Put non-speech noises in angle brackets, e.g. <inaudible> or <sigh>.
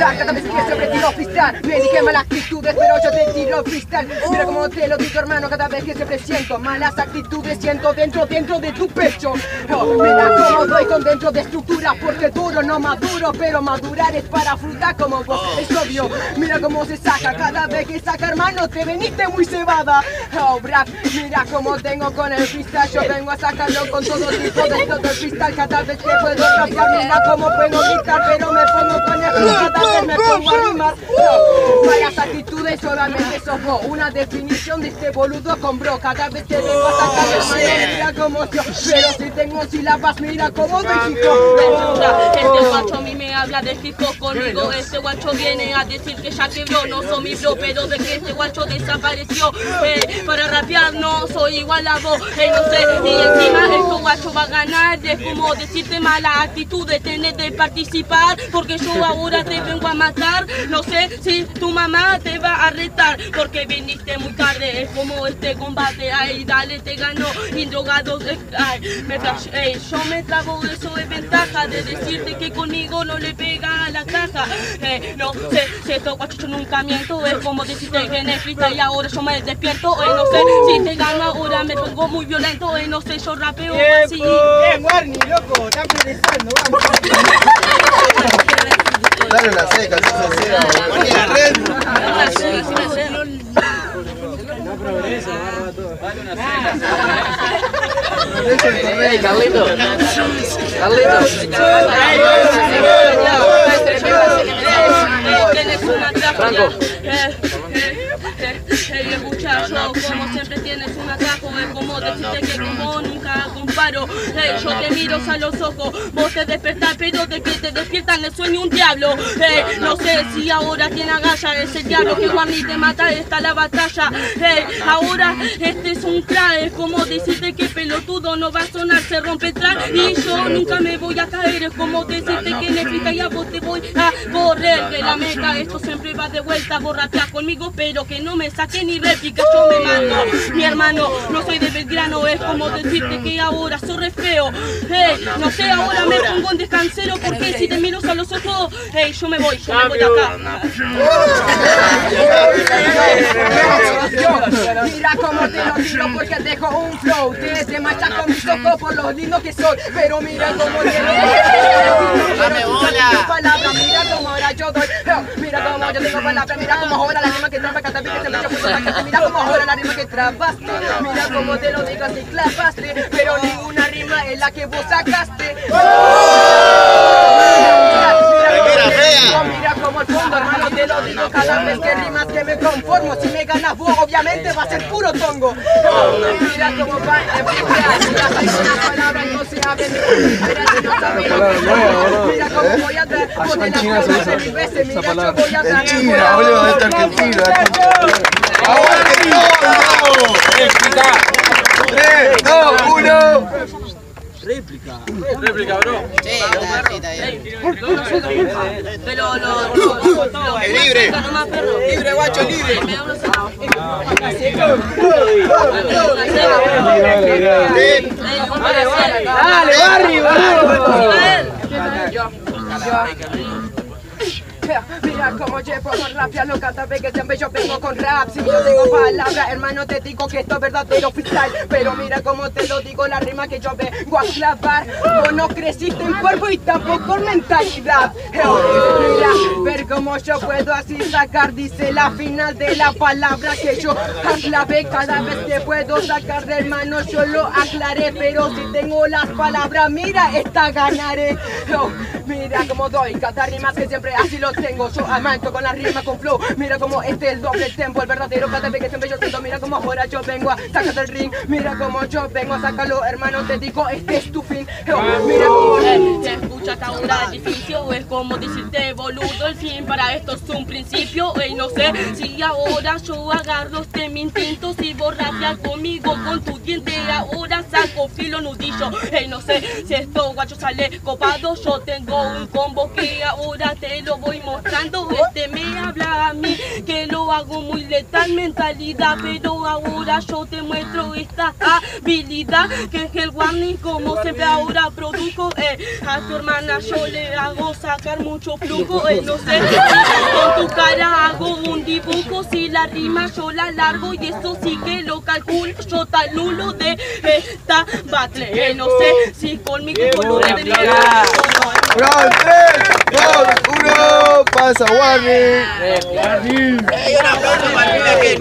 freestyle Cada vez que siempre tiro freestyle. Me dije malas actitudes pero yo te tiro freestyle. Mira como te lo digo hermano cada vez que siempre siento Malas actitudes siento dentro, dentro de tu pecho. Oh, Mira como doy con dentro de estructura Porque duro no maduro pero madurar es para fruta como vos. Es obvio, mira cómo se saca Cada vez que saca hermano te veniste muy cebada. Oh brap, mira cómo tengo con el freestyle. Yo vengo a sacarlo con todo tipo de todo el freestyle. Cada vez que puedo rapear mira cómo puedo gritar Pero me pongo con el freestyle rimar no, Varias actitudes solamente sojo Una definición de este boludo con bro Cada vez que vengo a sacar mira como yo Pero si tengo sílabas mira cómo México Este guacho a mí me habla de hip hop conmigo Este guacho viene a decir que ya quebró No soy mi bro pero de que este guacho desapareció. Eh, Para rapear no soy igual a vos. Eh, No sé y encima este guacho va a ganar. Es como decirte mala actitud de tener de participar Porque yo ahora te vengo a matar No sé si tu mamá te va a retar Porque viniste muy tarde. Es como este combate. Ay dale te ganó Indrogados eh, Ay me flash, ey, yo me trago eso es ventaja De decirte que conmigo no le pega a la caja. Eh, No sé si estos guachos nunca miento. Es como decirte que en el freestyle y ahora yo me despierto. Eh, No sé si te gano ahora me pongo muy violento. Eh, No sé yo rapeo así. ¡Bien, Warney, loco! ¡Están progresando! ¡Vamos! <laughs> Dale una seca, se red. Ey, Carlito. Carlito. Una Franco. Como siempre tienes un atajo, es como decirte que como comparo. Ey, yo te miro a los ojos, vos te despertás, pero de que te despiertan el sueño un diablo. Ey, no sé si ahora quien agalla es el diablo que Juan te mata, está la batalla. Ey, ahora este es un crack, es como decirte que pelotudo no va a sonar, se rompe el track y yo nunca me voy a caer. Es como decirte que en el ya vos te voy a correr de la meta. Esto siempre va de vuelta, borracha conmigo, pero que no me saque ni réplica, yo me mato. Mi hermano, no soy de Belgrano, es como decirte que ahora soy re feo. Hey, no sé, ahora me pongo en descansero porque si te miro a los ojos, hey, yo me voy, yo me voy de acá. Mira cómo te lo tiro porque dejo un flow. Te, te manchas con mis ojos por lo lindo que soy Pero mira cómo te Dame bola. palabras, mira cómo ahora yo doy. Mira cómo yo tengo palabras, mira cómo ahora la rima que traba cada vez que te me echo puto Mira cómo ahora la rima que trabaste. Mira cómo te lo digo así clavaste Pero ninguna rima es la que vos sacaste Mira, fea. Mira como el fondo, hermano, te lo digo cada vez que rimas que me conformo. Si me ganas vos, obviamente va a ser puro tongo. Mira cómo va a empezar. Mira, una palabra no se abre. Mira, si no sabes lo que soy. Mira cómo voy a a dar. China, boludo, es Argentina. ¡Aguante todo! Réplica, bro. Pero lo, libre. Libre, guacho, libre. Me da una Bien. ¡Dale, Barry, Mira cómo llevo con rapearlo cada vez que siempre yo vengo con rap. Si yo tengo palabras, hermano, te digo que esto es verdadero freestyle. Pero mira cómo te lo digo, la rima que yo vengo a clavar. Vos no creciste en cuerpo y tampoco en mentalidad. Mira, ver cómo yo puedo así sacar Dice la final de la palabra que yo aclavé Cada vez que puedo sacar de hermano yo lo aclaré. Pero si tengo las palabras, mira, esta ganaré. Mira cómo doy cada rima que siempre así lo tengo Yo amanto con la rima con flow. Mira cómo este es el doble tempo El verdadero cada vez que siempre yo siento. Mira cómo ahora yo vengo a sacar del ring. Mira cómo yo vengo a sacarlo hermano Te digo este es tu fin. Mira cómo Eh, Se escucha hasta ahora edificio, es como decirte boludo, el fin para esto es un principio, ey, no sé si ahora yo agarro este mi instinto, si rapeas conmigo con tu diente, ahora saco filo nudillo, ey, no sé si esto guacho sale copado, yo tengo un combo que ahora te lo voy mostrando. Este me habla a mí que lo hago muy letal mentalidad, pero ahora yo te muestro esta habilidad que es el warning como siempre ahora produjo. Eh, a tu hermana yo le hago sacar mucho flujo, eh, no sé. Con tu cara hago un dibujo, si la rima yo la largo y eso sí que lo calculo. Yo tal nulo de esta battle, eh, no sé si con mi color de 3, Esperanza Warren. Hey.